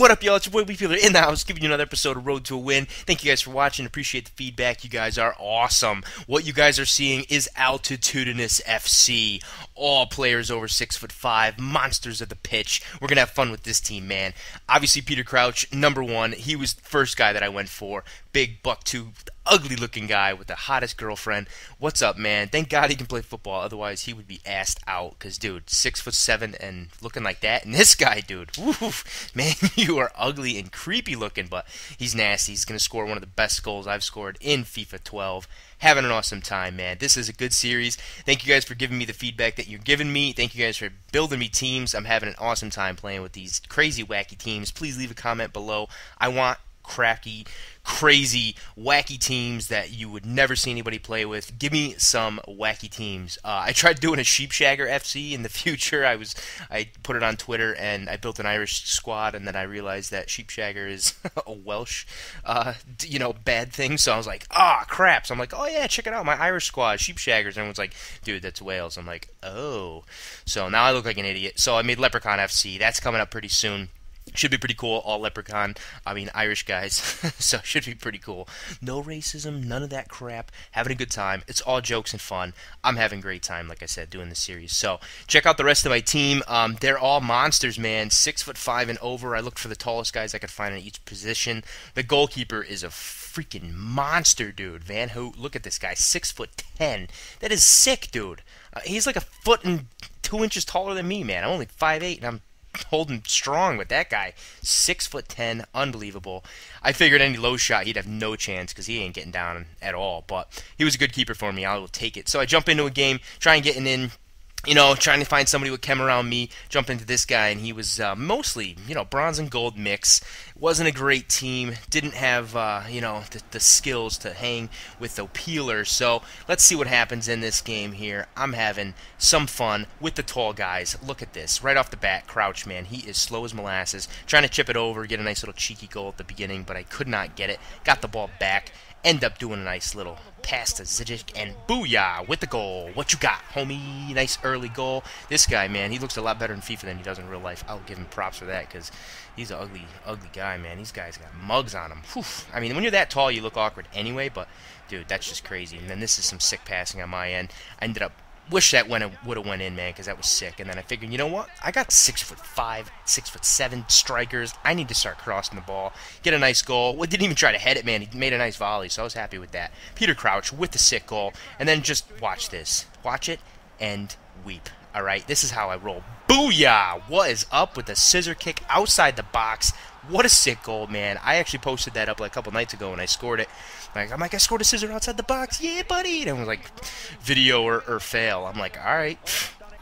What up, y'all? It's your boy Wepeeler in the house, giving you another episode of Road to a Win. Thank you guys for watching. Appreciate the feedback. You guys are awesome. What you guys are seeing is Altitudinous FC. All players over six foot five, monsters of the pitch. We're gonna have fun with this team, man. Obviously, Peter Crouch, number one. He was the first guy that I went for. Big buck two, ugly looking guy with the hottest girlfriend. What's up, man? Thank God he can play football. Otherwise, he would be assed out. Cause, dude, six foot seven and looking like that. And this guy, dude, woof, man, you are ugly and creepy looking, but he's nasty. He's gonna score one of the best goals I've scored in FIFA 12 having an awesome time, man. This is a good series. Thank you guys for giving me the feedback that you're giving me. Thank you guys for building me teams. I'm having an awesome time playing with these crazy, wacky teams. Please leave a comment below. I want cracky, crazy, wacky teams that you would never see anybody play with. Give me some wacky teams. Uh, I tried doing a Sheepshagger FC in the future. I was I put it on Twitter and I built an Irish squad, and then I realized that Sheepshagger is a Welsh, uh, you know, bad thing. So I was like, ah, crap. So I'm like, oh yeah, check it out, my Irish squad, Sheepshaggers. And everyone's like, dude, that's Wales. I'm like, oh. So now I look like an idiot. So I made Leprechaun FC. That's coming up pretty soon. Should be pretty cool. All leprechaun, I mean Irish guys, so should be pretty cool. No racism, none of that crap. Having a good time. It's all jokes and fun. I'm having a great time, like I said, doing this series. So check out the rest of my team. Um, they're all monsters, man. Six foot five and over. I looked for the tallest guys I could find in each position. The goalkeeper is a freaking monster, dude. Van Hout, look at this guy, six foot ten. That is sick, dude. Uh, he's like a foot and two inches taller than me, man. I'm only five eight, and I'm holding strong with that guy. Six foot ten, unbelievable. I figured any low shot he'd have no chance because he ain't getting down at all. But he was a good keeper for me. I will take it. So I jump into a game, try trying getting in you know, trying to find somebody with chem around me, jump into this guy, and he was uh, mostly, you know, bronze and gold mix. Wasn't a great team. Didn't have, uh, you know, the, the, skills to hang with the peeler. So let's see what happens in this game here. I'm having some fun with the tall guys. Look at this. Right off the bat, Crouch, man, he is slow as molasses. Trying to chip it over, get a nice little cheeky goal at the beginning, but I could not get it. Got the ball back end up doing a nice little pass to Zigic, and booyah with the goal. What you got, homie? Nice early goal. This guy, man, he looks a lot better in FIFA than he does in real life. I'll give him props for that because he's an ugly, ugly guy, man. These guys got mugs on him. Whew. I mean, when you're that tall, you look awkward anyway, but, dude, that's just crazy. And then this is some sick passing on my end. I ended up wish that went would have went in, man, because that was sick. And then I figured, you know what? I got six foot five, six foot seven strikers. I need to start crossing the ball, get a nice goal. Well, didn't even try to head it, man. He made a nice volley, so I was happy with that. Peter Crouch with the sick goal, and then just watch this, watch it, and weep. All right, this is how I roll. Booyah! What is up with the scissor kick outside the box? What a sick goal, man. I actually posted that up like a couple nights ago and I scored it. Like, I'm like, I scored a scissor outside the box. Yeah, buddy. And I was like, video or, or fail. I'm like, all right.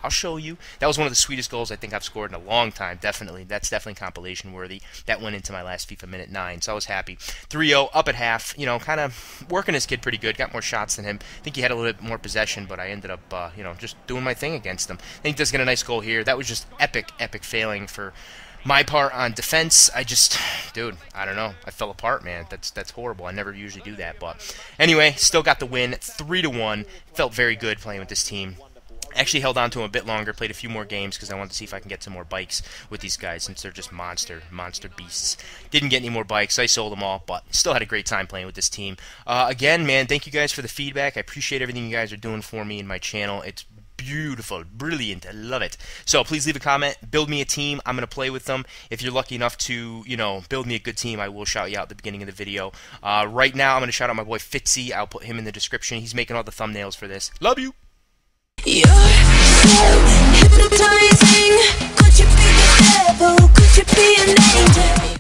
I'll show you. That was one of the sweetest goals I think I've scored in a long time. Definitely. That's definitely compilation worthy. That went into my last FIFA minute 9, so I was happy. 3-0, up at half. You know, kind of working this kid pretty good. Got more shots than him. I think he had a little bit more possession, but I ended up, uh, you know, just doing my thing against him. I think does get a nice goal here. That was just epic, epic failing for my part on defense, I just, dude, I don't know. I fell apart, man. That's that's horrible. I never usually do that, but anyway, still got the win, three to one. Felt very good playing with this team. Actually held on to him a bit longer, played a few more games because I wanted to see if I can get some more bikes with these guys since they're just monster, monster beasts. Didn't get any more bikes, I sold them all, but still had a great time playing with this team. Uh, again, man, thank you guys for the feedback. I appreciate everything you guys are doing for me and my channel. It's beautiful, brilliant. I love it. So please leave a comment. Build me a team. I'm going to play with them. If you're lucky enough to, you know, build me a good team, I will shout you out at the beginning of the video. Uh, right now, I'm going to shout out my boy Fitzy. I'll put him in the description. He's making all the thumbnails for this. Love you. You're so hypnotizing Could you be the devil? Could you be an angel?